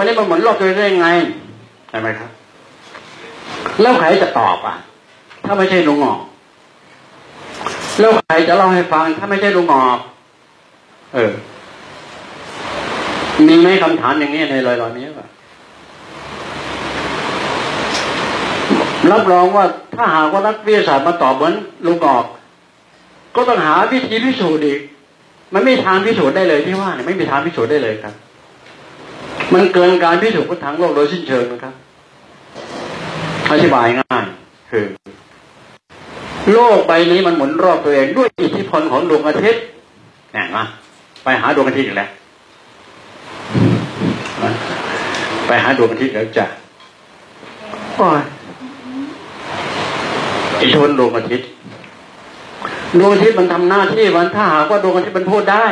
วันนี้มันหมุนรอบตัวได้ยังไงใช่ไหมครับ แล้วใครจะตอบอะ ถ้าไม่ใช่ลุงหงอกแล้วใครจะเล่าให้ฟัง ถ้าไม่ใช่ลุงหงอกเออ มีไหมคำถามอย่างนี้ในลอยๆนี้ป่ะรับรองว่าถ้าหากว่านักวิทยาศาสตร์มาตอบเหมือนลุงหงอกก็ต้องหาวิธีพิสูจน์อีกมันไม่ทางพิสูจน์ได้เลยที่ว่าเนี่ยไม่มีทางพิสูจน์ได้เลยครับ มันเกินการพิสูจน์ของทางโลกโดยสิ้นเชิงนะครับอธิบายง่ายคือ โลกใบนี้มันหมุนรอบตัวเองด้วยอิทธิพลของดวงอาทิตย์เนี่ยมาไปหาดวงอาทิตย์อีกแล้วไปหาดวงอาทิตย์แล้วจ้ะอ้ยอิทธิพลดวงอาทิตย์ดวงอาทิตย์มันทำหน้าที่มันถ้าหากว่าดวงอาทิตย์มันพูดได้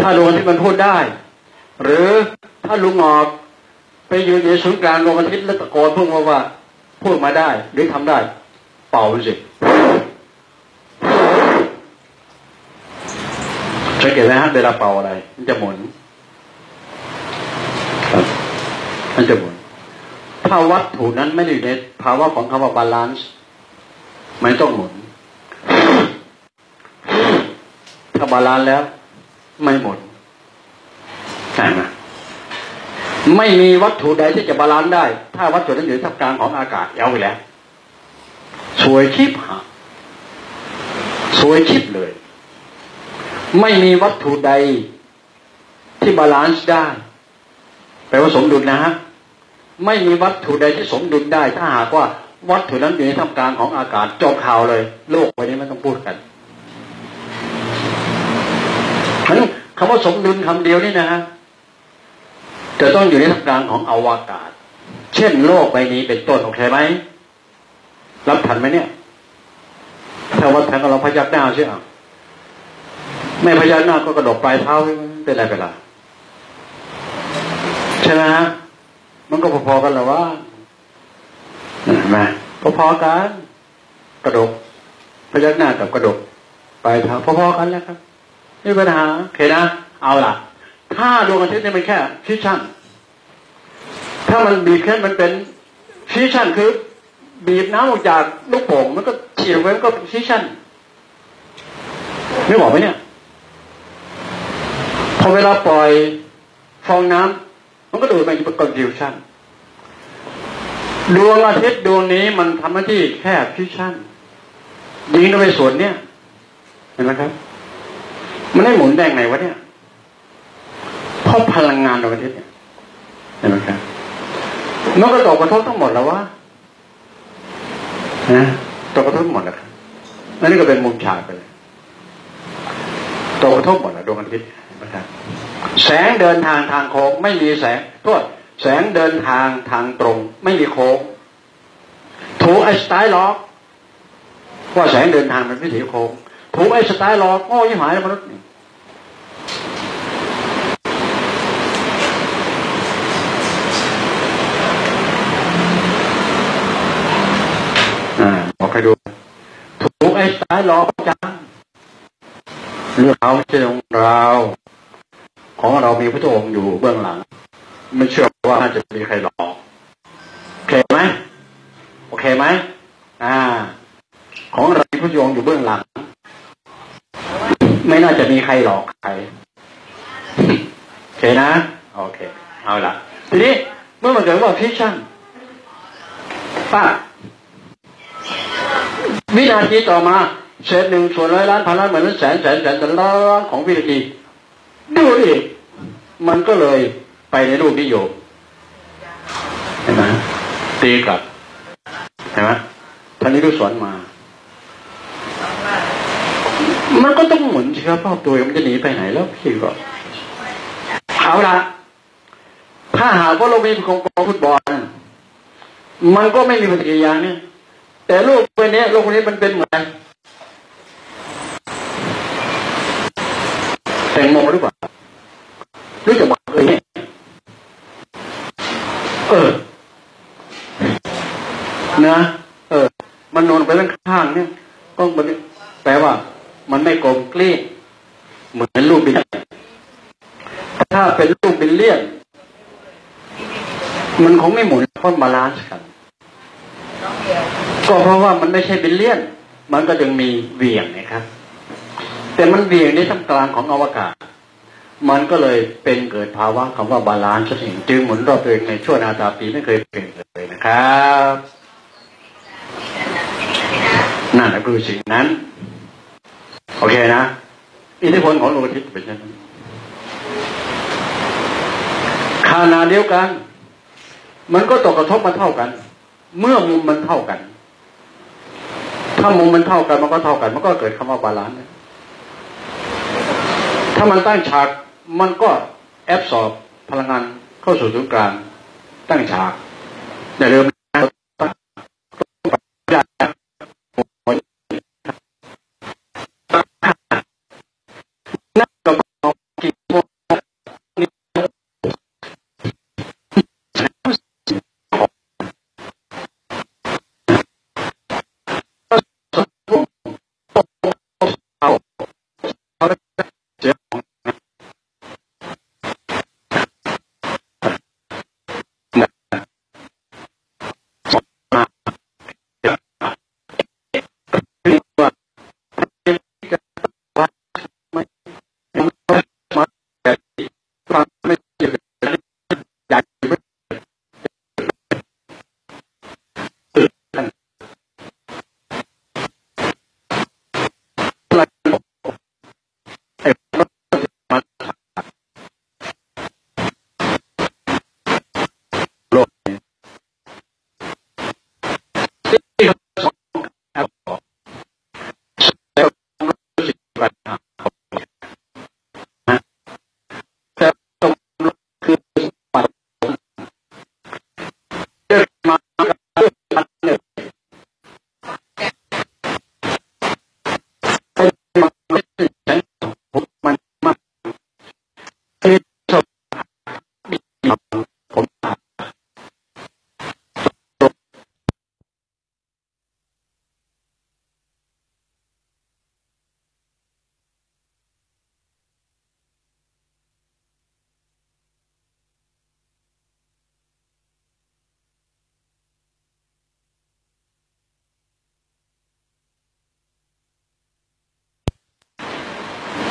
ถ้าดวงอาทิตย์มันพูดได้ หรือถ้าลุงออกไปอยู่ในศูนย์กลางดวงอาทิตย์แล้วตะโกนพูดมาว่าพูดมาได้หรือทำได้ เป่าสิสังเกตไหมฮะเวลาเป่าอะไร มันจะหมุนมันจะหมุนถ้าวัตถุนั้นไม่อยู่ในภาวะของคำว่า balance มันต้องหมุนถ้า balance แล้ว ไม่หมุนใช่ไหมไม่มีวัตถุใดที่จะ balance ได้ ถ้าวัตถุนั้นอยู่ท่ามกลางของอวกาศเอาไปแล้วสวยชิบหาสวยชิบเลย ไม่มีวัตถุใดที่ balance ได้แปลว่าสมดุลนะฮะไม่มีวัตถุใดที่สมดุลได้ ถ้าหากว่าวัตถุนั้นอยู่ในท่ามกลางของอวกาศจบข่าวเลย โลกใบนี้ไม่ต้องพูดกัน ทั้งคำว่าสมดุลคำเดียวนี่นะฮะจะต้องอยู่ในท่ามกลางของอวกาศ เช่นโลกใบนี้เป็นต้นโอเคไหมรับทันไหมเนี่ยถ้าวัดทันก็เราพยักหน้าใช่ไหมไม่พยักหน้าก็กระดกปลายเท้าเป็นไรไปละใช่ไหมฮะมันก็พอๆกันแหละว่าเห็นไหมพอๆกันกระดกพยักหน้ากับกระดกปลายเท้าพอๆกันแล้วครับ ไม่ปัญหาโอเคนะ เอาล่ะ ถ้าดวงอาทิตย์นี่มันแค่ฟิชชั่นถ้ามันบีบแค่มันเป็นฟิชชั่นคือ บีบน้ำออกจากลูกโป่งมันก็ฉีดไว้มันก็ฟิชชั่นไม่บอกไหมเนี่ยพอเวลาปล่อยฟองน้ำมันก็ดูดมาเป็นคอนฟิวชั่นดวงอาทิตย์ดวงนี้มันทำหน้าที่แค่ฟิชชั่นยิงเข้าไปส่วนเนี้ยเห็นไหมครับ มันได้หมุนแดงไหนวะเนี่ยเพราะพลังงานดวงอาทิตย์เนี่ยเห็นไหมครับมันก็ตกกระทบทั้งหมดแล้ววะนะตกกระทบหมดแล้วครับแล้วนี่ก็เป็นมุมฉากไปเลยตกกระทบหมดแล้วดวงอาทิตย์นะครับแสงเดินทางทางโค้งไม่มีแสงโทษแสงเดินทางทางตรง ไม่มีโค้งถูกไอสไตล์ล็อกว่าแสงเดินทางมันไม่ถือโค้งถูกไอสไตล์หลอกโง่ยิ่งหายมนุษย์นี่ บอกให้ดูถูกไอ้สายหลอกจังเรื่องเขาไม่ใช่ของเราของเรามีพระองค์อยู่เบื้องหลัง ไม่เชื่อว่าจะมีใครหลอกโอเคไหมโอเคไหมอ่า ของเรามีพระองค์อยู่เบื้องหลัง ไม่น่าจะมีใครหลอกใครโอเคนะโอเค เอาละทีนี้เมื่อมันเกิดว่าฟิชชั่นป้า วินาทีต่อมาเศษหนึ่งส่วนร้อยล้านพันล้านหมื่นแสนแสนแสนแสนล้านของวินาทีดูดิมันก็เลยไปในรูปนิยมเห็นไหมตีกลับเห็นไหมท่านนี้ก็สอนมา มันก็ต้องหมุนเชื้อรอบตัวมันจะหนีไปไหนแล้วพี่ก็เอาละถ้าหากว่าเรามีของกองฟุตบอลมันก็ไม่มีปฏิกิริยาเนี่ย แต่โลกใบนี้โลกนี้มันเป็นเหมือนแตงโมหรือเปล่าหรือจะบอกเลยเออนะเออ มันนอนไปข้างๆเนี่ยก็มันแปลว่า มันไม่กลมกลิ้งเหมือนลูกบิลถ้าเป็นลูกบิลเลียดมันคงไม่หมุนเพราะ balance กัน ก็เพราะว่ามันไม่ใช่บิลเลียด มันก็จึงมีเหวี่ยงนะครับ แต่มันเหวี่ยงในท่ามกลางของอวกาศ มันก็เลยเป็นเกิดภาวะคำว่า balance เองจึงหมุนรอบตัวเองในช่วงนาตาปีไม่เคยเปลี่ยนเลยนะครับนั่นแหละคือสิ่งนั้น โอเคนะ อิทธิพลของดวงอาทิตย์เป็นอย่างนั้นขณะเดียวกัน มันก็ตกกระทบมาเท่ากัน เมื่อมุมมันเท่ากัน ถ้ามุมมันเท่ากันมันก็เท่ากัน มันก็เกิดคำว่า balance ถ้ามันตั้งฉากมันก็ absorb พลังงานเข้าสู่ศูนย์กลางตั้งฉากอย่าลืม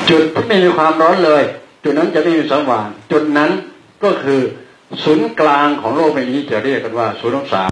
จุดที่ไม่มีความร้อนเลย จุดนั้นจะไม่มีสว่าง จุดนั้นก็คือศูนย์กลางของโลกใบนี้จะเรียกกันว่าศูนย์องศา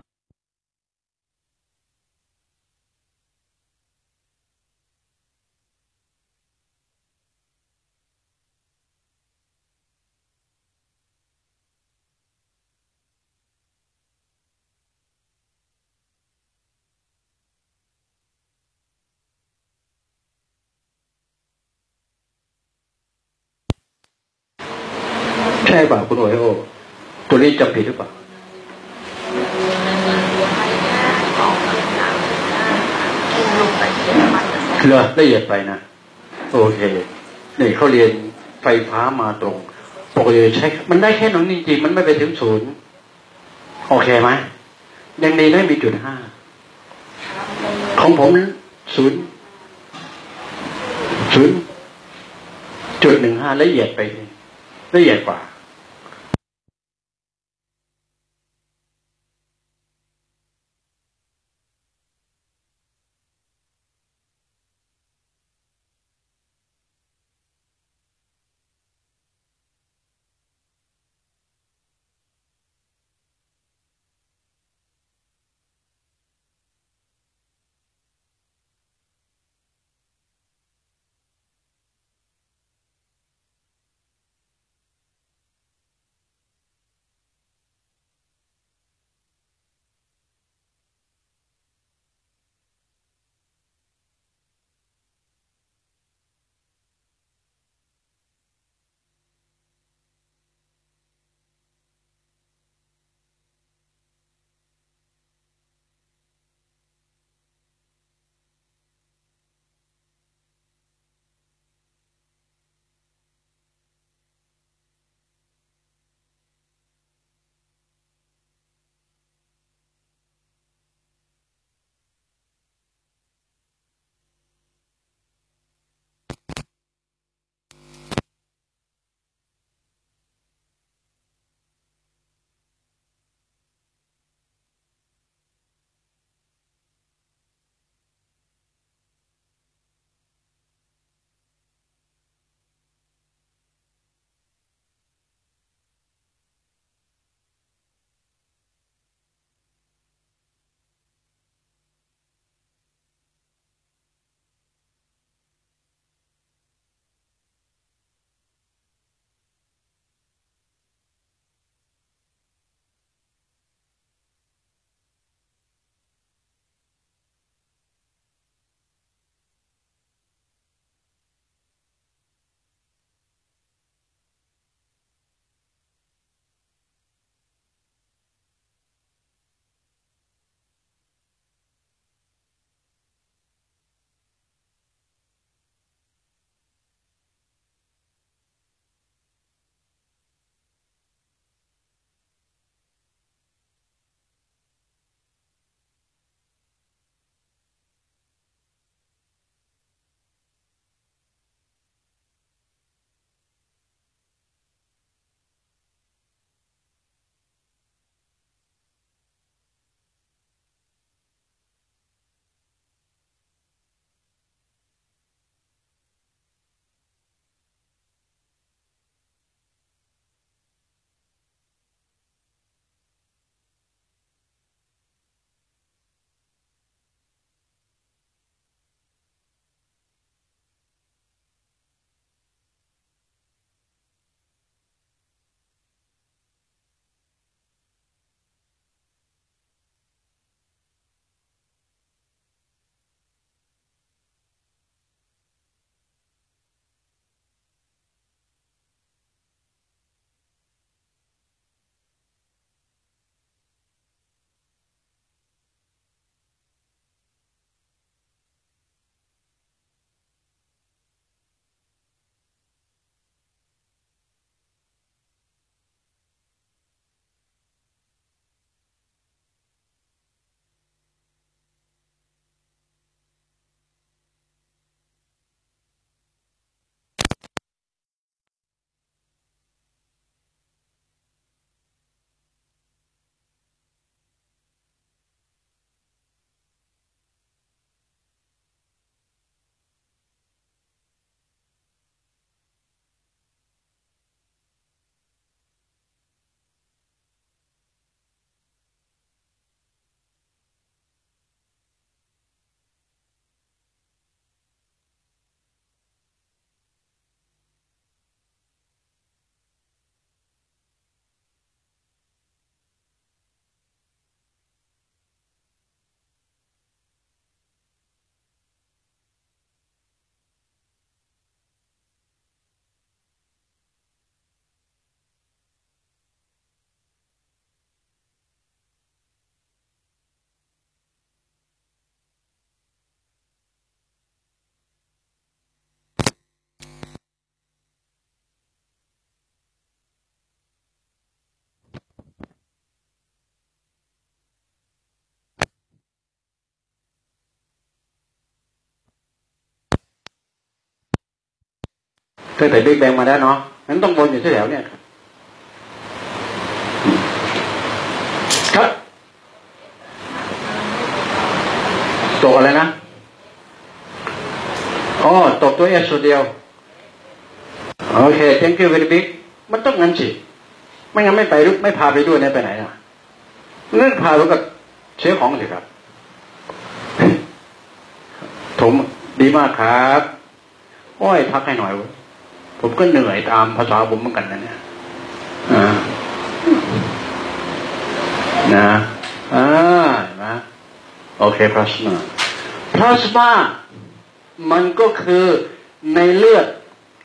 ใช่ป่ะคุณโอเอโอตัว นี้จำผิดหรือเปล่าเหรอละเอียดไปนะ โอเคนี่เขาเรียนไฟฟ้ามาตรงปกติใช้ มันได้แค่นั้นจริงๆมันไม่ไปถึงศูนย์โอเคไหมยังดีได้มีจุดห้าของผมศูนย์ศูนย์จุดหนึ่งห้าละเอียดไปละเอียดกว่า เคยไปบิ๊กแบงมาแล้วเนาะนั้นต้องวนอยู่ที่แถวเนี่ยครับตกอะไรนะอ๋อตกตัวเอสตัวเดียวโอเค thank you very big มันต้องงั้นสิไม่งั้นไม่ไปไม่พาไปด้วยเนี่ยไปไหนอะนั่อนพาไปกับเชื้อของสิครับผมดีมากครับ โอ้ยพักให้หน่อย ผมก็เหนื่อยตามภาษาผมเหมือนกันนะเนี่ยนะอ่านะโอเคพลาสมาพลาสมามันก็คือในเลือด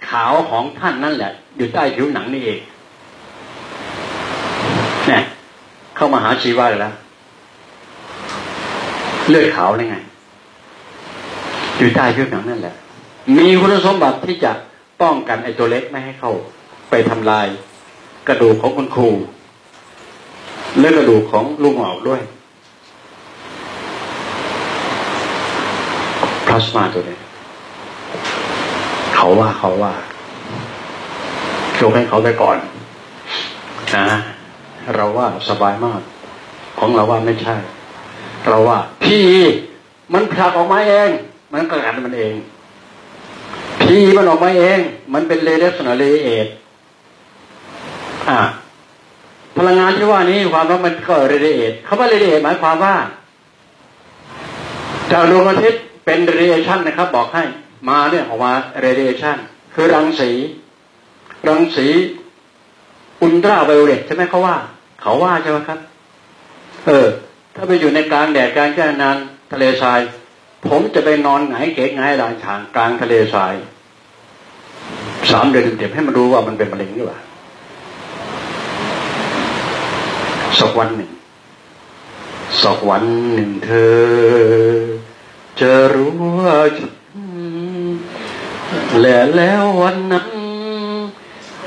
ขาวของท่านนั่นแหละ อยู่ใต้ผิวหนังนี่เองเนี่ยเข้ามาหาชีวะแล้ว เลือดขาวนี่ไง อยู่ใต้ผิวหนังนั่นแหละ มีคุณสมบัติที่จะ ป้องกันไอ้ตัวเล็กไม่ให้เข้าไปทำลาย กระดูกของคุณครู และกระดูกของลุงหมอด้วยพลาสมาตัวนี้เขาว่าเขาว่าโชว์ให้เขาไปก่อนนะเราว่าสบายมาก ของเราว่าไม่ใช่ เราว่าพี่มันผลักออกมาเอง มันกระกันมันเอง พีมันออกมาเอง มันเป็นเรเดสนาเลเอทอ่าพลังงานที่ว่านี้ความว่ามันก็เรเดเอทคำว่าเรเดเอทหมายความว่าจากดวงอาทิตย์เป็นเรเดชันนะครับ บอกให้มาเนี่ยออกมาเรเดชันคือรังสี รังสีอุลตราไวโอเลตใช่ไหมเขาว่า เขาว่าใช่ไหมครับ เออ ถ้าไปอยู่ในกลางแดดกลางแจ้งนานทะเลทราย ผมจะไปนอนหงายเก๊กหงายลายทางกลางทะเลทรายสามเดือนเต็มให้มันรู้ว่ามันเป็นมะเร็งหรือเปล่าสักวันหนึ่งสักวันหนึ่งเธอ จะรู้ว่าและแล้ววันนั้น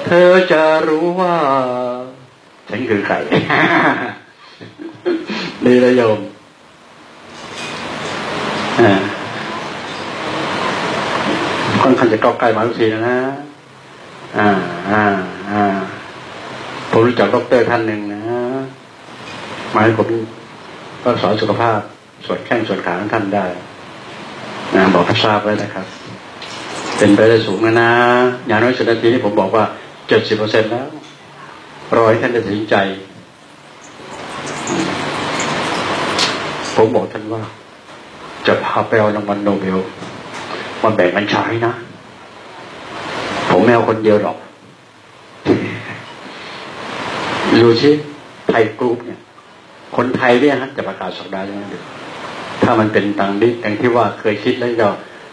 เธอจะรู้ว่า ฉันคือใครดีเลยโยม ค่อนข้างจะกใกล้มาทุกทีนะนะอ่าอ่าอ่าผมรู้จักดรท่านหนึ่งนะมาให้ผมก็สอนสุขภาพส่วนแข้งส่วนขาของท่านได้นะบอกท่านทราบไว้นะครับ เป็นไปได้สูงนะนะอย่างน้อยสุดนาทีนี้ผมบอกว่าเจ็ดสิบเปอร์เซ็นต์แล้วรอให้ท่านจะตัดสินใจ ผมบอกท่านว่า จะพาไปเอารางวัลโนเบลมาแบ่งกันใช้นะ ผมไม่เอาคนเดียวหรอกรู้ชิไทยกรุ๊ปเนี่ย คนไทยเนี่ยนะจะประกาศสัปดาห์ยังไงถ้ามันเป็นตังนี้อย่างที่ว่าเคยคิดแล้วเรา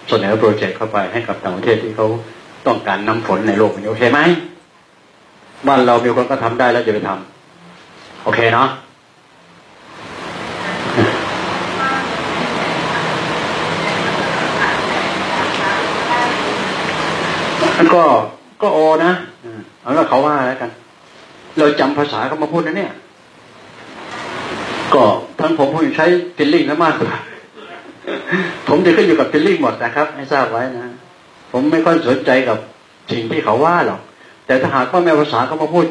เสนอโปรเจกต์เข้าไปให้กับต่างประเทศที่เขาต้องการน้ำฝนในโลกนี้โอเคไหมบ้านเรามีคนก็ทำได้แล้วจะไปทำโอเคเนาะ ก็ก็โอนะเอาแล้วเขาว่าแล้วกัน เราจำภาษาเขามาพูดนะเนี่ย ก็ทั้งผมผมใช้ feeling นะมากกว่าผมจะขึ้นอยู่กับ feeling หมดนะครับให้ทราบไว้นะผมไม่ค่อยสนใจกับสิ่งที่เขาว่าหรอกแต่ถ้าหากว่าแม่ภาษาเขามาพูด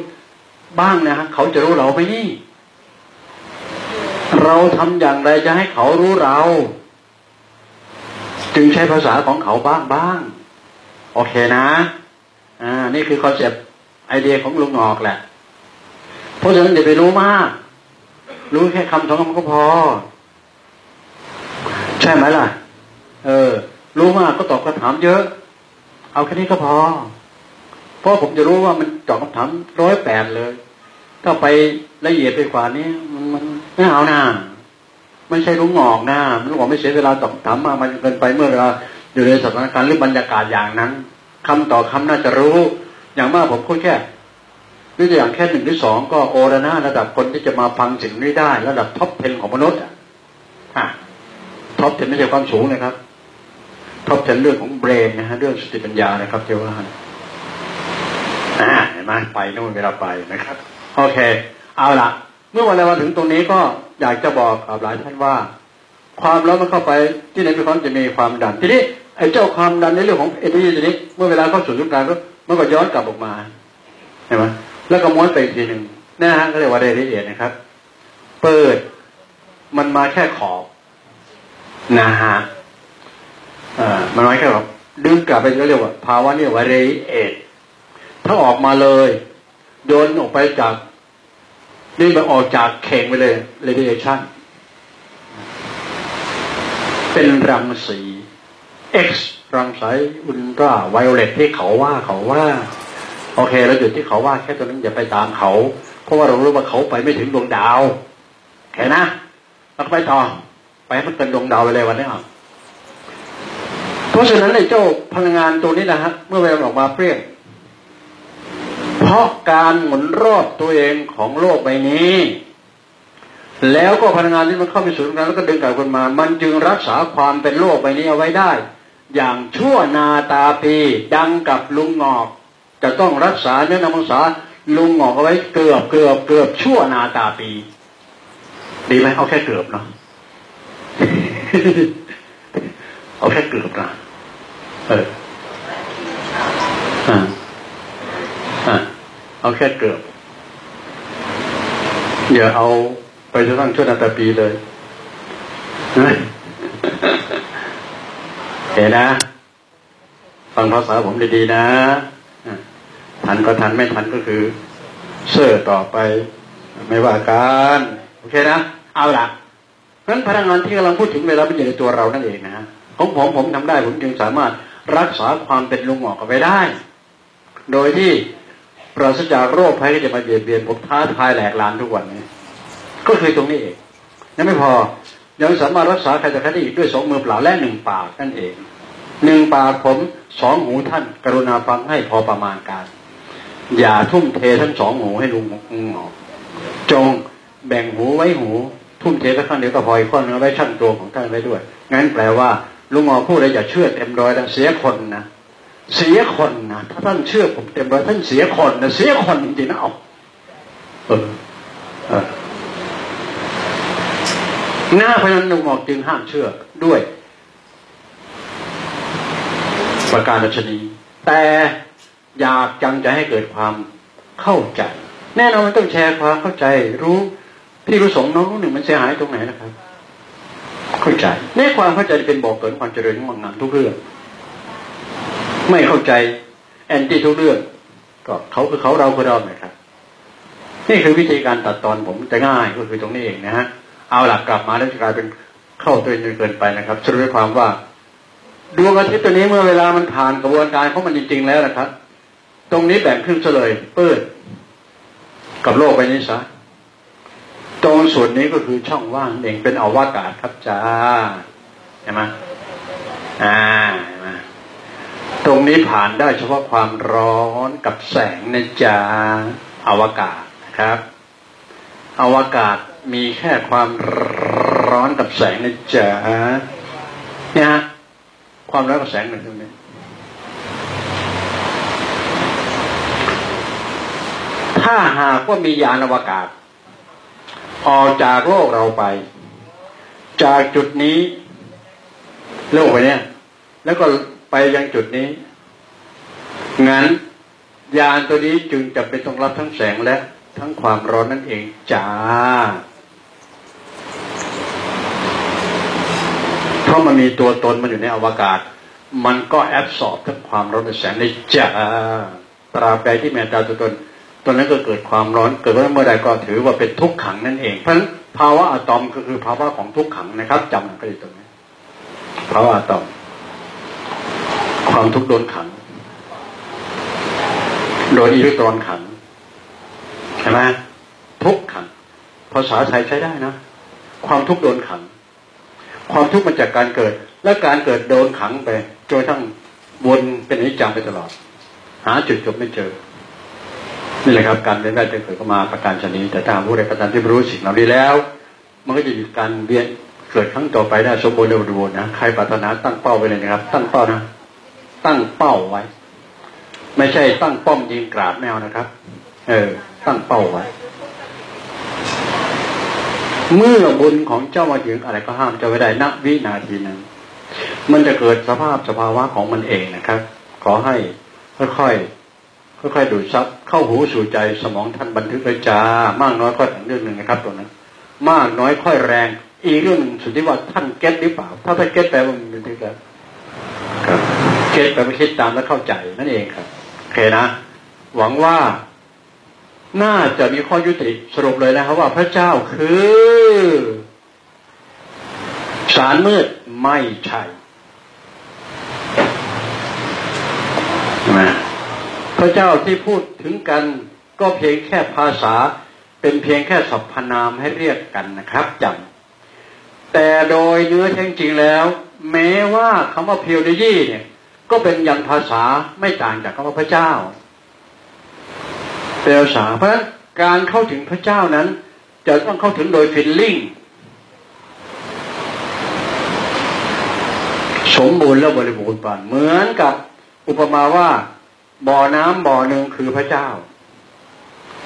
บ้างนะเขาจะรู้เราไหมนี่ เราทำอย่างไรจะให้เขารู้เรา จึงใช้ภาษาของเขาบ้างบ้าง โอเคนะ อ่า นี่คือคอนเซปต์ไอเดียของลุงออกแหละ เพราะฉะนั้นอย่าไปรู้มาก รู้แค่คำสองคำก็พอ ใช่ไหมล่ะ เออ รู้มากก็ตอบคำถามเยอะ เอาแค่นี้ก็พอ เพราะผมจะรู้ว่ามันตอบคำถามร้อยแปดเลย ถ้าไปละเอียดไปกว่านี้มันมันไม่เอาหน้าไม่ใช่ลุงงอกหน้าลุงงอกไม่เสียเวลาตอบถามมามันเกินไปเมื่อเวลา อยู่ในสถานการณ์หรือบรรยากาศอย่างนั้นคำต่อคำน่าจะรู้ อย่างมากผมพูดแค่ด้วยอย่างแค่หนึ่งหรือสองก็โอระนาระดับคนที่จะมาฟังสิ่งนี้ได้ ระดับท็อปเทนของมนุษย์อะท็อปเทนไม่ใช่ความสูงเลยครับท็อปเทนเรื่องของเบรนนะฮะเรื่องสติปัญญานะครับเจ้าว่าอ่าเห็นไหมไปนู่นเวลาไปนะครับโอเค เอาละเมื่อวันเรามาถึงตรงนี้ก็อยากจะบอกกับหลายท่านว่า ความร้อนมันเข้าไปที่ไหนมีความจะมีความดันทีนี้ ไอ้เจ้าความดันในเรื่องของเอทีตัวนี้เมื่อเวลาเข้าสู่ยุคการก็มันก็ย้อนกลับออกมาเห็นไหมแล้วก็ม้วนไปอีกทีหนึ่งนะฮะก็เรียกว่าไดละเอียดนะครับ เปิดมันมาแค่ขอบนะฮะอ่ามันมาแค่ขอบดึงกลับไปก็เรียกว่า ภาวะนี่ว่าเรเอทถ้าออกมาเลยโยนออกไปจากนี่มันออกจากเข่งไปเลย radiation เป็นรังสี X รังสีอุลตราไวโอเลตที่เขาว่าเขาว่า โอเคเราหยุดที่เขาว่าแค่ตัวนั้นอย่าไปตามเขา เพราะว่าเรารู้ว่าเขาไปไม่ถึงดวงดาวแค่นะแล้วไปต่อ ไปให้มันเป็นดวงดาวไปเลยวันนี้ครับเพราะฉะนั้นในเจ้าพลังงานตัวนี้นะฮะเมื่อเวลาออกมาเปรี้ยงเพราะการหมุนรอบตัวเองของโลกใบนี้ แล้วก็พลังงานที่มันเข้าไปสู่ตรงนั้นแล้วก็ดึงกลับคนมา มันจึงรักษาความเป็นโลกใบนี้เอาไว้ได้ อย่างชั่วนาตาปีดังกับลุงงอก จะต้องรักษาเนื้อนมังสาลุงงอกเอาไว้เกือบเกือบเกือบชั่วนาตาปี ดีไหมเอาแค่เกือบเนาะเอาแค่เกือบนะเอออ่าอเอาแค่เกือบอย่าเอาไปจะตั้งชั่วนาตาปีเลยเห็ นนะ ฟังภาษาผมดีๆนะ ทันก็ทันไม่ทันก็คือ เสื่อต่อไป ไม่ว่ากันโอเคนะ เอาละเพราะนั้นพลังงานที่กำลังพูดถึงเวลาเป็นอยู่ในตัวเรานั่นเองนะของผมผมทำได้ผมจึงสามารถรักษาความเป็นลุงหมอกเอาไว้ได้ โดยที่ปราศจากโรคภัยที่จะมาเบียดเบียนผมท้าทายแหลกลานทุกวันนี้ ก็คือตรงนี้เองนั่นไม่พอยังสามารถรักษาใครแต่ใครได้อีกด้วยสองมือเปล่าและหนึ่งปากนั่นเอง หนึ่งปากผมสองหูท่าน กรุณาฟังให้พอประมาณการ อย่าทุ่มเททั้งสองหูให้ลุงงอจงแบ่งหูไว้หู ทุ่มเทแค่ข้างเดียวก็พออีกข้อนึงไว้ชั่งตัวของท่านไว้ด้วย งั้นแปลว่า ลุงงอพูดอะไรอย่าเชื่อเต็มร้อยแล้วเสียคนนะเสียคนนะถ้าท่านเชื่อผมเต็มร้อยท่านเสียคนนะเสียคนจริงๆนะเอาเออเออหน้าพนันลุงงอจึงห้ามเชื่อด้วย ประการชนีแต่อยากจังจะให้เกิดความเข้าใจ แน่นอนมันต้องแชร์ความเข้าใจ รู้พี่รู้สงน้องรู้หนึ่งมันเสียหายตรงไหนนะครับ เข้าใจในความเข้าใจเป็นบอกเกิดความเจริญของงานทุกเรื่อง ไม่เข้าใจแอนตี้ทุกเรื่อง ก็เขาคือเขาเราคือเราไงครับนี่คือวิธีการตัดตอนผมจะง่ายก็คือตรงนี้เองนะฮะเอาหลักกลับมาแล้วจะกลายเป็นเข้าตัวเองเกินไปนะครับสรุปความว่า ดวงอาทิตย์ตัวนี้เมื่อเวลามันผ่านกระบวนการของมันจริง ๆ แล้วนะครับ ตรงนี้แบ่งขึ้นเลยเปิดกับโลกไปนี้ซะตรงส่วนนี้ก็คือช่องว่างเองเป็นอวกาศครับจ้าเห็นไหมอ่าเห็นไหมตรงนี้ผ่านได้เฉพาะความร้อนกับแสงนะจ๊ะอวกาศนะครับ อวกาศมีแค่ความร้อนกับแสงนะจ๊ะเนี่ย ความร้อนกับแสงหนึ่งตรงนี้ถ้าหากว่ามียานอวกาศ ออกจากโลกเราไป จากจุดนี้ โลกไปเนี่ย แล้วก็ไปยังจุดนี้ งั้นยานตัวนี้จึงจะเป็นต้องรับทั้งแสงและทั้งความร้อนนั่นเองจ้าเพ ราะมันมีตัวตนมันอยู่ในอวกาศ มันก็แอบสอบทั้งความร้อนและแสงในจ้าตราบใดที่แม่ตาตัวตนตอนนั้นก็เกิดความร้อนเกิดว่าเมื่อใดก็ถือว่าเป็นทุกขังนั่นเอง เพราะฉะนั้นภาวะอะตอมก็คือภาวะของทุกขังนะครับจำก็ดีตรงนี้ภาวะอะตอม ความทุกข์โดนขัง โดยอิเล็กตรอนขังใช่ไหมทุกขังภาษาไทยใช้ได้นะ ความทุกข์โดนขัง ความทุกข์มันจากการเกิด และการเกิดโดนขังไปจนทั้งวนเป็นนิจจังไปตลอด หาจุดจบไม่เจอนี่แหละครับการเรียนได้จะเกิดขึ้นมาประการชนี้แต่ถ้าผู้ใดประการที่รู้สิ่งเหล่านี้แล้ว มันก็จะมีการเรียนเกิดครั้งต่อไปได้สมบูรณ์เร็วด่วนะใครปรารถนาตั้งเป้าไว้เลยนะครับ ตั้งเป้านะตั้งเป้าไว้ ไม่ใช่ตั้งป้อมยิงกราดแมวนะครับ เออ ตั้งเป้าไว้ เมื่อบุญของเจ้ามาถึงอะไรก็ห้ามจะไม่ได้ณวินาทีนั้น มันจะเกิดสภาพสภาวะของมันเองนะครับ ขอให้ค่อยๆค่อยๆดูดซับเข้าหูสู่ใจสมองท่านบันทึกเลยจ้ามากน้อยก็ถึงเรื่องหนึ่งนะครับตัวนั้น มากน้อยค่อยแรง อีกเรื่องหนึ่งสุดที่ว่าท่านเก็ตหรือเปล่า ถ้าท่านเก็ตแปลว่ามันบันทึกแล้วครับเก็ตแปลว่าคิดตามและเข้าใจนั่นเองครับโอเคนะ หวังว่า น่าจะมีข้อยุติสรุปเลยนะครับว่าพระเจ้าคือสารมืดไม่ใช่นะพระเจ้าที่พูดถึงกันก็เพียงแค่ภาษาเป็นเพียงแค่สรรพนามให้เรียกกันนะครับจำแต่โดยเนื้อแท้จริงแล้ว แม้ว่าคำว่าเพียวดยี่เนี่ย ก็เป็นยันภาษาไม่ต่างจากคำว่าพระเจ้า เปลภาษาเพราะฉะนั้นการเข้าถึงพระเจ้านั้น จะต้องเข้าถึงโดยฟิลลิ่งสมบูรณ์และบริบูรณ์ปานเหมือนกับอุปมาว่าบ่อน้ำบ่อหนึ่งคือพระเจ้า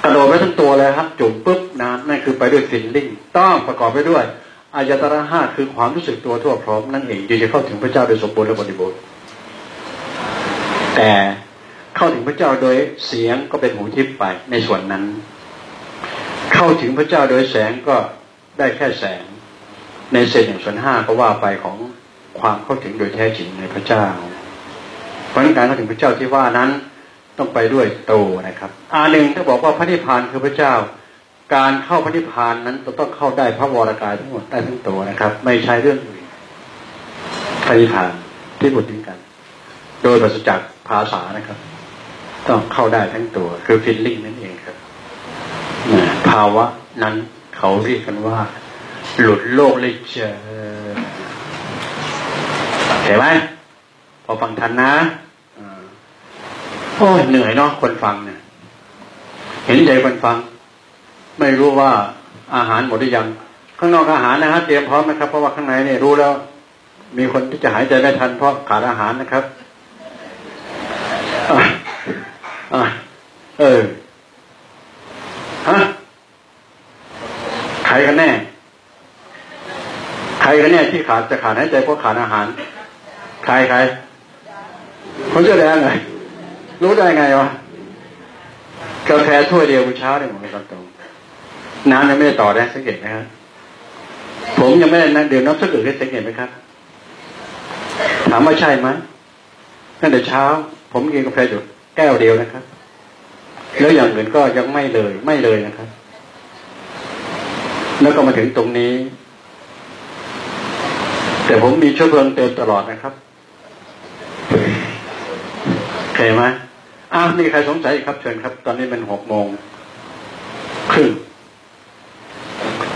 กระโดดไปทั้งตัวเลยครับจุ่มปุ๊บน้ำนั่นคือไปด้วยฟิลลิ่งต้องประกอบไปด้วยอายตนะห้าคือความรู้สึกตัวทั่วพร้อมนั่นเองจึงจะเข้าถึงพระเจ้าโดยสมบูรณ์และบริบูรณ์แต่ เข้าถึงพระเจ้าโดยเสียงก็เป็นหูทิพย์ไปในส่วนนั้น เข้าถึงพระเจ้าโดยแสงก็ได้แค่แสง ในเศษหนึ่งส่วนห้าก็ว่าไปของความเข้าถึงโดยแท้จริงในพระเจ้า เพราะการเข้าถึงพระเจ้าที่ว่านั้นต้องไปด้วยโตนะครับอาหนึ่งถ้าบอกว่าพระนิพพานคือพระเจ้า การเข้าพระนิพพานนั้นต้องเข้าได้พระวรากายทั้งหมดได้ทั้งตัวนะครับ ไม่ใช่เรื่องอื่นพระนิพพานที่พูดถึงกัน โดยปราศจากภาษานะครับ ต้องเข้าได้ทั้งตัว คือฟิลลิ่งนั่นเองครับภาวะนั้นเขาเรียกกันว่า หลุดโลกเลยเจอเห็นไหมพอฟังทันนะโอ้เหนื่อยเนาะคนฟังเนี่ย เห็นใจคนฟัง ไม่รู้ว่าอาหารหมดหรือยัง ข้างนอกอาหารนะฮะเตรียมพร้อมนะครับ เพราะว่าข้างในเนี่ยรู้แล้ว มีคนที่จะหายใจไม่ทันเพราะขาดอาหารนะครับ อ่าเออฮะใครกันแน่ ใครกันแน่ที่ขาดจะขาดหายใจเพราะขาดอาหาร ใครใครคนเสื้อแดงเลยรู้ได้ไงวะกาแฟถ้วยเดียวเช้าเนี่ยผมไม่ต้องตรงน้ำยังไม่ได้ต่อได้สังเกตไหมครับผมยังไม่ได้นะเดี๋ยวน้ำสักอึกได้สังเกตไหมครับ ถามว่าใช่ไหมตั้งแต่เช้า ผมกินกาแฟอยู่ แก้วเดียวนะครับ แล้วอย่างอื่นก็ยังไม่เลย ไม่เลยนะครับ แล้วก็มาถึงตรงนี้ แต่ผมมีเชื้อเพลิงเต็มตลอดนะครับเห็นไหมอ้าวมีใครสงสัยครับเชิญครับ ตอนนี้เป็นหกโมงครึ่ง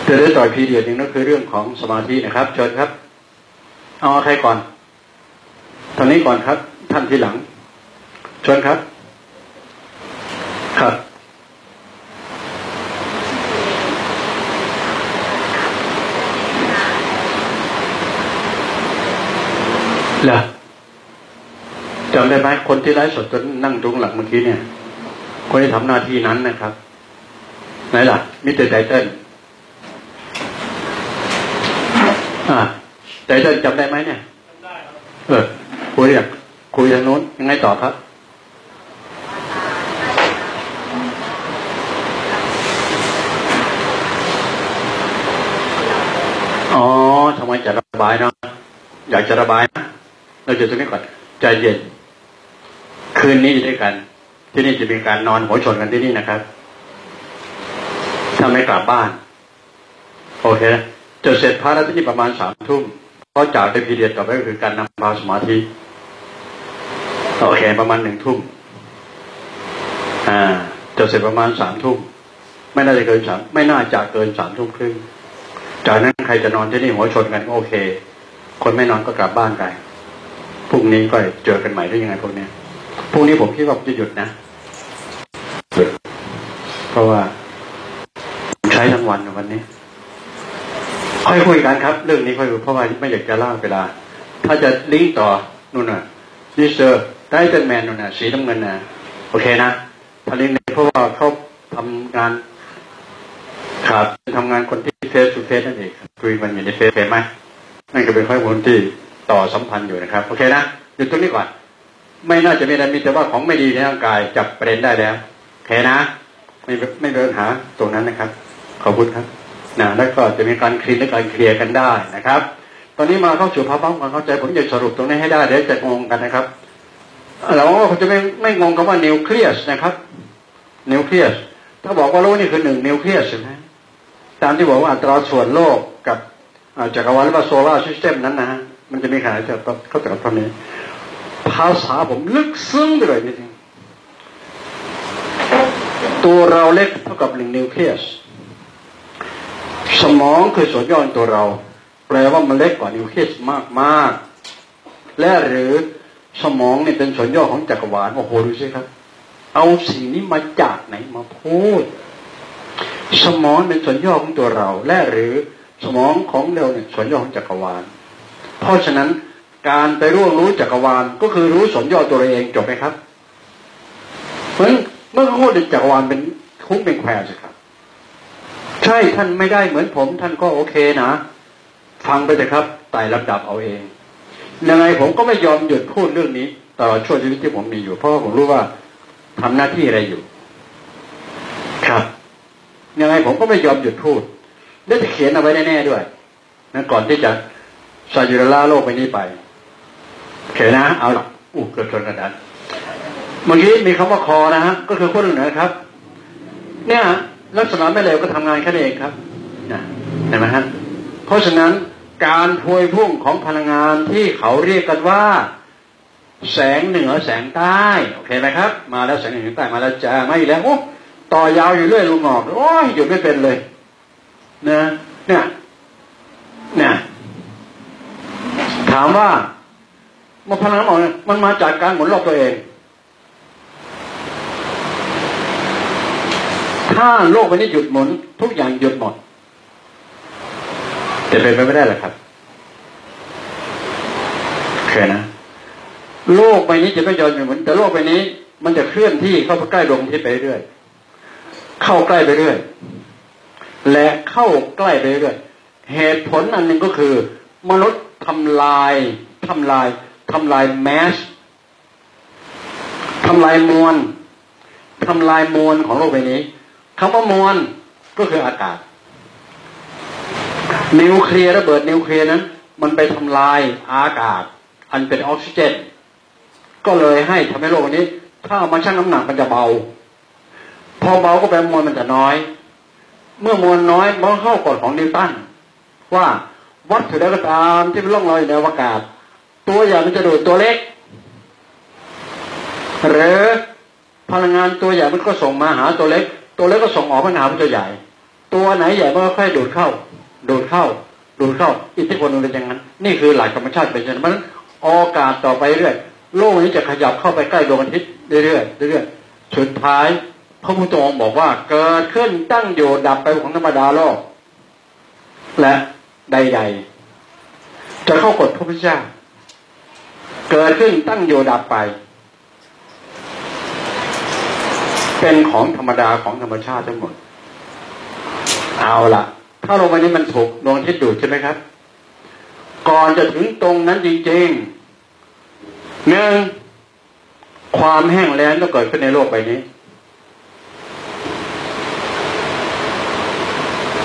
จะได้ต่อยพีเดียดหนึ่งนั่นคือเรื่องของสมาธินะครับ เชิญครับ เอาใครก่อนทางนี้ก่อนครับ ท่านที่หลัง เชิญครับ ครับเหรอจำได้ไหมคนที่ไร้สดจนนั่งตรงหลังเมื่อกี้เนี่ย คนที่ทำหน้าที่นั้นนะครับ ไหนล่ะมิสเตอร์ไตเติ้ลอ่าไตเติ้ลจำได้ไหมเนี่ยเออคุยอะคุยทางโน้นยังไงต่อครับ อ๋อ ทำไมจะระบายเนาะอยากจะระบายนะเราจะตรงนี้ก่อนใจเย็น คืนนี้อยู่ด้วยกัน ที่นี่จะมีการนอนหัวชนกันที่นี่นะครับถ้าไม่กลับบ้าน โอเคจะเสร็จพระแล้วที่นี่ประมาณสามทุ่มเพราะจากในพีเรียดต่อไปก็คือการนำพาสมาธิโอเคประมาณหนึ่งทุ่มอ่าจะเสร็จประมาณสามทุ่มไม่น่าจะเกินสามไม่น่าจะเกินสามทุ่มครึ่ง จากนั้นใครจะนอนที่นี่หัวชนกันก็โอเค คนไม่นอนก็กลับบ้านไปพรุ่งนี้ก็เจอกันใหม่ได้ยังไงพวกนี้พรุ่งนี้ผมคิดว่าจะหยุดนะเพราะว่าใช้ทั้งวันวันนี้ ค่อยคุยกันครับ เรื่องนี้ค่อยคุยเพราะว่าไม่อยากจะล่าเวลา ถ้าจะลิงก์ต่อนู่นน่ะดิเซอร์ได้เป็นแมนนู่นน่ะสีน้ำเงินน่ะโอเคนะถ้าลิงก์เพราะว่าเขาทำงาน ขาดทำงานคนที่เฟซทูเฟซนั่นเองคุยมันอยู่ในเฟซเห็นไหมนั่นก็เป็นข้อมูลที่ต่อสัมพันธ์อยู่นะครับโอเคนะหยุดตรงนี้ก่อนไม่น่าจะมีอะไรมีแต่ว่าของไม่ดีในร่างกายจับประเด็นได้แล้วโอเคนะ ไม่ไม่เดินหาตรงนั้นนะครับ ขอบคุณครับนะแล้วก็จะมีการ clean และการ clear กันได้นะครับ ตอนนี้มาเข้าสู่ภาวะความเข้าใจผมจะสรุปตรงนี้ให้ได้เดี๋ยวจะงงกันนะครับเราก็จะไม่ไม่งงคำว่านิวเคลียสนะครับนิวเคลียสถ้าบอกว่าโลกนี่คือหนึ่งนิวเคลียสใช่ไหม ตามที่บอกว่าอัตราส่วนโลกกับจักรวาลหรือว่า solar system นั้นนะฮะมันจะมีขนาดจะเข้าใจตอนนี้ภาษาผมลึกซึ้งไปเลยจริงตัวเราเล็กเท่ากับหนึ่งนิวเคลียสสมองคือส่วนย่อยตัวเรา แปลว่ามันเล็กกว่านิวเคลียสมากมากและหรือสมองเนี่ยเป็นส่วนย่อยของจักรวาลโอ้โหดูสิครับ เอาสิ่งนี้มาจากไหนมาพูด สมองเป็นส่วนย่อยของตัวเรา และหรือสมองของเราเนี่ยส่วนย่อของจักรวาล เพราะฉะนั้นการไปร่วงรู้จักรวาลก็คือรู้ส่วนย่อตัวเองจบไหมครับเพราะฉะนั้นเมื่อพูดถึงจักรวาลเป็นคุ้งเป็นแควสิครับ ใช่ท่านไม่ได้เหมือนผม ท่านก็โอเคนะ ฟังไปเลยครับไต่ลำดับเอาเองยังไงผมก็ไม่ยอมหยุดพูดเรื่องนี้ตลอดช่วงชีวิตที่ผมมีอยู่ เพราะผมรู้ว่าทำหน้าที่อะไรอยู่ ครับ ยังไงผมก็ไม่ยอมหยุดพูดและจะเขียนเอาไว้แน่ๆด้วยนะก่อนที่จะสายุรล่าโลกไปนี้ไปเขียนนะ เอาละอู้เกิดชนกระดานเมื่อกี้มีคำว่าคอนะฮะก็คือคนอื่นนะครับ เนี่ย ลักษณะไม่เร็วก็ทำงานแค่นี้เองครับนะเห็นไหมฮะเพราะฉะนั้นการพวยพุ่งของพลังงานที่เขาเรียกกันว่า แสงเหนือแสงใต้ โอเคไหมครับ มาแล้วแสงเหนือแสงใต้มาแล้วจ้ามาอีกแล้วโอ้ ต่อยาวอยู่เรื่อยลุงงอกโอ้ยหยุดไม่เป็นเลย นะเนี่ยเนี่ยถามว่ามันพลังงานออกมันมาจากการหมุนรอบตัวเอง ถ้าโลกใบนี้หยุดหมุน ทุกอย่างหยุดหมดจะเป็นไปไม่ได้หรอครับเคยนะ โลกใบนี้จะไม่ยอมอยู่เหมือนแต่โลกใบนี้ มันจะเคลื่อนที่เข้าไปใกล้ดวงอาทิตย์ไปเรื่อย เข้าใกล้ไปเรื่อยและเข้าใกล้ไปเรื่อยเหตุผลอันหนึ่งก็คือ มนุษย์ทำลายทำลายทำลายแมสทำลายมวลทำลายมวลของโลกใบนี้คำว่ามวลก็คืออากาศ นิวเคลียร์ระเบิดนิวเคลียร์นั้น มันไปทำลายอากาศ อันเป็นออกซิเจน ก็เลยให้ทำให้โลกนี้ ถ้ามันชั่งน้ำหนักมันจะเบา พอเบาก็แปลมวลมันจะน้อย เมื่อมวลน้อยมันเข้ากฎของนิวตันว่าวัตถุใดก็ตามที่มันล่องลอยในอวกาศ ตัวใหญ่มันจะดูดตัวเล็ก หรือพลังงานตัวใหญ่มันก็ส่งมาหาตัวเล็ก ตัวเล็กก็ส่งออกมาหาตัวใหญ่ ตัวไหนใหญ่มันก็ค่อยดูดเข้า ดูดเข้า ดูดเข้า อิทธิพลมันเป็นอย่างนั้น นี่คือหลักธรรมชาติเป็นอย่างนั้นโอกาสต่อไปเรื่อยโลกนี้จะขยับเข้าไปใกล้ดวงอาทิตย์เรื่อยๆเรื่อยๆสุดท้าย พระพุทธองค์บอกว่าเกิดขึ้นตั้งอยู่ดับไปของธรรมดาโลก และใด ๆ จะเข้ากฎพระพุทธเจ้าเกิดขึ้นตั้งอยู่ดับไป เป็นของธรรมดาของธรรมชาติทั้งหมด เอาละถ้าลงมานี้มันถูกดวงอาทิตย์ดูดใช่ไหมครับ ก่อนจะถึงตรงนั้นจริงๆหนึ่งความแห้งแล้งก็เกิดขึ้นในโลกใบนี้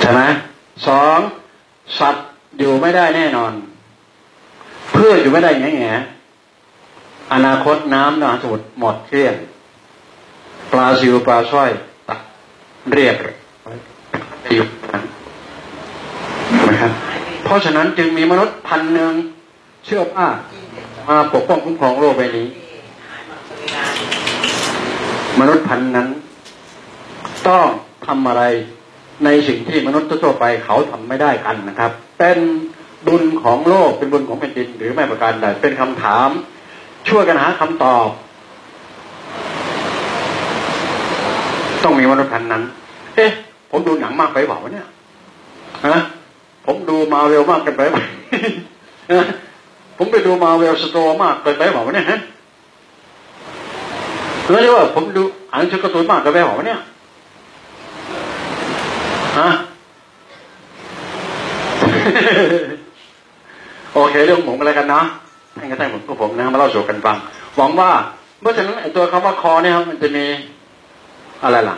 ช่ไหมสองสัตว์อยู่ไม่ได้แน่นอน เพื่ออยู่ไม่ได้แง่แง่อนาคตน้ำนาสมุทรหมดเกลี้ยงปลาซิวปลาสร้อยตักเรียกอยู่นะครับ เพราะฉะนั้นจึงมีมนุษย์พันหนึ่งเชื่อว่ามาปกป้องคุ้มครองโลกใบนี้ มนุษย์พันนั้น ต้องทำอะไร ในสิ่งที่มนุษย์ทั่วไปเขาทำไม่ได้กันนะครับ เป็นบุญของโลกเป็นบุญของแผ่นดินหรือไม่ประการใดเป็นคำถาม ช่วยกันหาคำตอบ ต้องมีมนุษย์พันนั้น เอ๊ะ ผมดูหนังมากไปเปล่าวะเนี่ยฮะผมดูมาเวลมากเกินไปไหมผมไปดูมาเวลสโตมากเกินไปเปล่าวะเนี่ยฮะแล้วที่ว่าผมดูอ่านชุดกระตุ้นมากเกินไปเปล่าวะเนี่ย ฮะโอเคเรื่องผมอะไรกันนะท่านก็ได้ผมพวกผมนะมาเล่าสู่กันฟังหวังว่าเมื่อฉะนั้นไอ้ตัวคำว่าคอเนี่ยครับมันจะมีอะไรล่ะ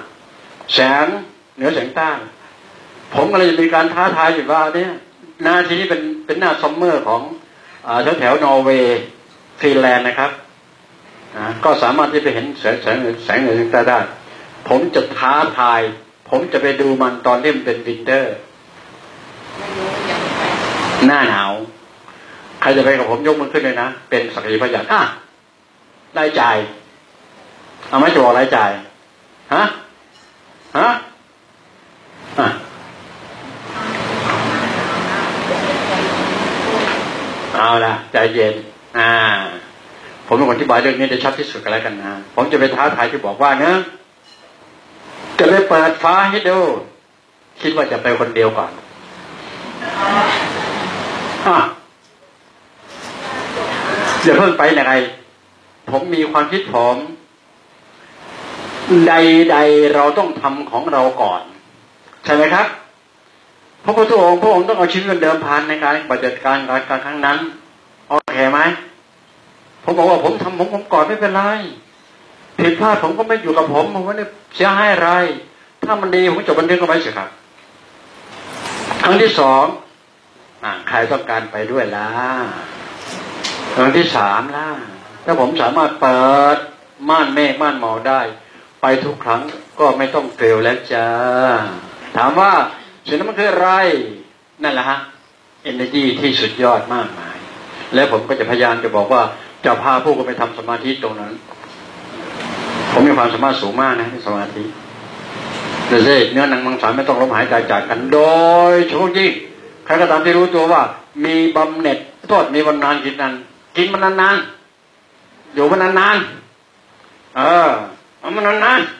แสงเหนือแสงใต้ผมก็เลยจะมีการท้าทายอยู่ว่า เนี่ยหน้าที่นี้เป็นเป็นหน้าซัมเมอร์ของแถวแถวนอร์เวย์ฟินแลนด์นะครับก็สามารถที่ไปเห็นแสงแสงแสงเหนือแสงใต้ได้ ผมจะท้าทาย ผมจะไปดูมันตอนที่มันเป็นวินเตอร์หน้าหนาว ใครจะไปกับผมยกมือขึ้นเลยนะ เป็นสักขีพยานอะรายจ่าย เอาไหมจะบอกรายจ่าย ฮะ ฮะอะเอาละใจเย็น อ่า ผมเป็นคนที่บายเรื่องนี้ได้ชัดที่สุดกันแล้วกันนะ ผมจะไปท้าทายที่บอกว่าเนะ จะไปเปิดฟ้าให้ดู คิดว่าจะไปคนเดียวก่อนอะอย่าเพิ่งไปไหนผมมีความคิดผมใดๆเราต้องทำของเราก่อน ใช่ไหมครับพระพุทธองค์พระองค์ต้องเอาชีวิตเดิมพันในการปฏิบัติการการครั้งนั้นโอเคไหมผมบอกว่าผมทำผมผมก่อนไม่เป็นไร ผิดพลาดผมก็ไม่อยู่กับผมผมไม่ได้เสียหายอะไร ถ้ามันดีผมจบบันทึกเอาไว้สิครับ ครั้งที่สองใครต้องการไปด้วยล่ะครั้งที่สามล่ะถ้าผมสามารถเปิดม่านเมฆม่านหมอกได้ ไปทุกครั้งก็ไม่ต้องเฟลแล้วจ้าถามว่าสิ่งนั้นมันคืออะไร นั่นแหละฮะเอเนจีที่สุดยอดมากมาย แล้วผมก็จะพยายามจะบอกว่าจะพาผู้คนไปทำสมาธิตรงนั้น ผมมีความสามารถสูงมากนะในสมาธิเนื้อเนื้อหนังมังสารไม่ต้องลมหายใจจากกัน โดยเฉพาะยิ่งใครก็ตามที่รู้ตัวว่า มีบำเหน็จโทษมีวันนานกินนานกินมันนานๆอยู่มันนานๆเออมันนานๆ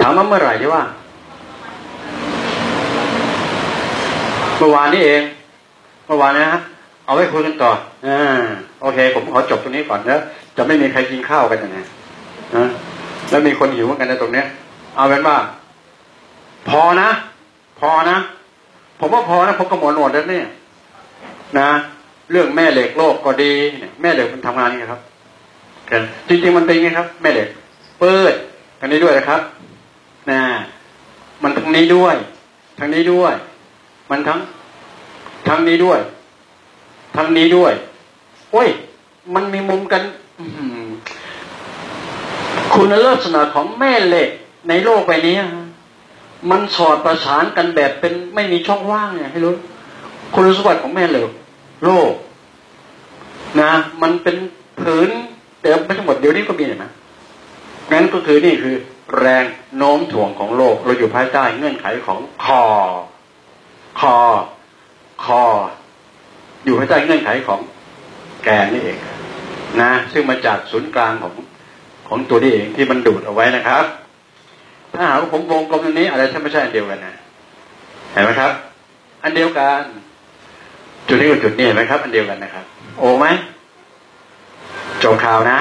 ถามว่าเมื่อไหร่ที่ว่า เมื่อวานนี้เอง เมื่อวานนะฮะเอาไว้คุยกันต่ออ่าโอเค ผมขอจบตรงนี้ก่อนนะจะไม่มีใครกินข้าวกันนะนะแล้วมีคนหิวเหมือนกันในตรงเนี้ย เอาเป็นว่า พอนะ พอนะ ผมว่าพอนะผมก็หมดหมดแล้วเนี่ย นะ เรื่องแม่เหล็กโลกก็ดีเนี่ยแม่เหล็กมันทำงานยังไงครับจริงๆมันเป็นไงครับ แม่เหล็ก เปิดทางนี้ด้วยนะครับนะมันทางนี้ด้วยทางนี้ด้วย มันทั้งทั้งนี้ด้วย ทั้งนี้ด้วยโอ้ย มันมีมุมกันคุณลักษณะของแม่เหล็กในโลกใบนี้มันสอดประสานกันแบบเป็นไม่มีช่องว่างเนี่ยให้รู้คุณสมบัติของแม่เหล็กโลก นะ มันเป็นผืนแต่ไม่ทั้งหมดเดี๋ยวนี้ก็มีนไหมงั้นก็คือนี่คือ แรงโน้มถ่วงของโลก เราอยู่ภายใต้เงื่อนไขของคอ คอ คอ อยู่ภายใต้เงื่อนไขของแกนนี่เองนะซึ่งมาจากศูนย์กลางของของตัวนี้เองที่มันดูดเอาไว้นะครับ ถ้าหากผมวงกลมตรงนี้อะไรถ้าไม่ใช่อันเดียวกันนะเห็นไหมครับ อันเดียวกัน จุดนี้กับจุดนี้เห็นไหมครับ อันเดียวกันนะครับ โอ้ไหมจบข่าวนะ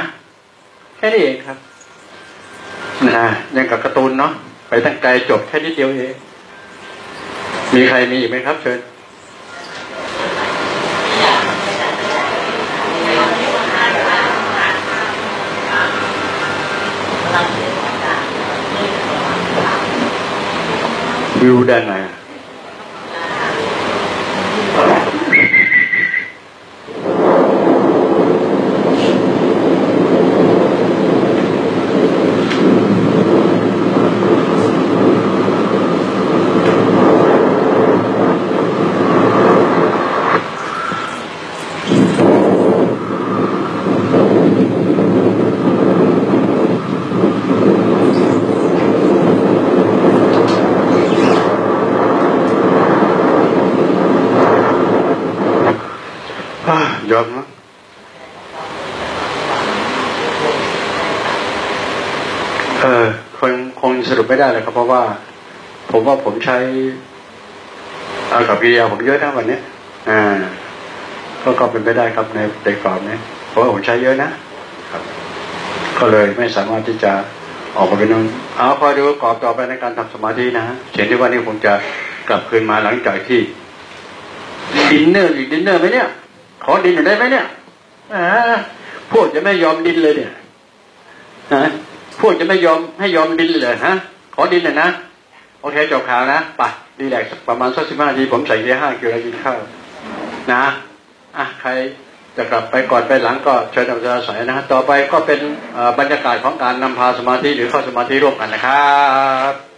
แค่นี้เองครับนะยังกับการ์ตูนเนาะไปตั้งใจจบแค่นิดเดียวเอง มีใครมีอีกไหมครับ เชิญวิวด้านไหนยอมนะเออคงคงส รุปไม่ได้เลยครับ เพราะว่า ผมว่าผมใช้อากับพิยาผมเยอะนะวันนี้อ่า ก็ก็เป็นไปได้ครับในในกรอบนี้เพราะว่าผมใช้เยอะนะครับ ก็เลยไม่สามารถที่จะออกมาเป็นนั้นเอาคอยดูกรอบต่อไปในการทำสมาธินะเห็นที่ว่านี่ผมจะกลับคืนมาหลังจากที่ดินเนอร์อีกดินเนอร์ไหมเนี่ย ขอดินหน่ได้ไหมเนี่ยอ่าพวกจะไม่ยอมดินเลยเนี่ยฮะ พวกจะไม่ยอมให้ยอมดินเลยฮะ ขอดินหน่อยนะ โอเคจบข่าวนะไปดีแลกประมาณสักสิบห้านาทีผมใส่เกียร์ห้าเกียวกับกินข้าวนะอะใครจะกลับไปก่อนไปหลังก็เชิญทำอาศัยนะฮะต่อไปก็เป็นบรรยากาศของการนำพาสมาธิหรือเข้าสมาธิร่วมกันนะครับ